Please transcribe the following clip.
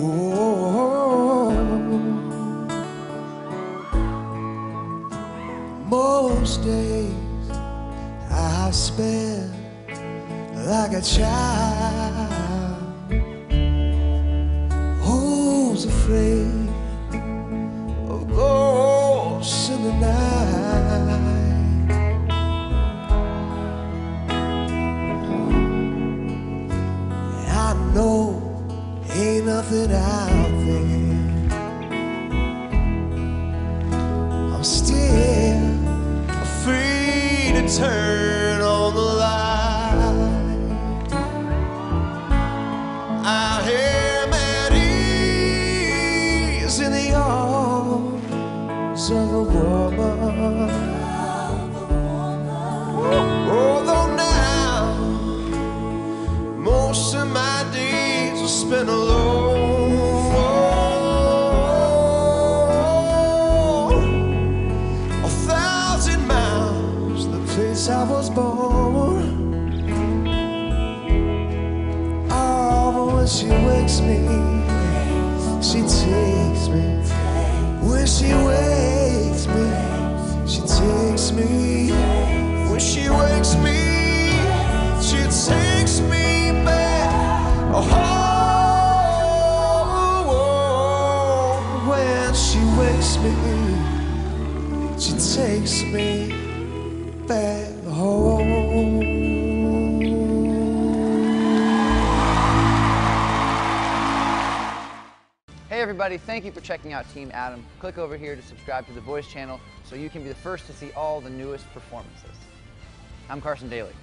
Oh, most days I spend like a child nothing out there. I'm still free to turn on the light. I am at ease in the arms of a woman. Although now most of my days are spent alone. I was born. Oh, when she wakes me, she takes me. When she wakes me, she takes me. When she wakes me, she takes me back home. When she wakes me, she takes me back. Hey everybody, thank you for checking out Team Adam. Click over here to subscribe to the Voice channel so you can be the first to see all the newest performances. I'm Carson Daly.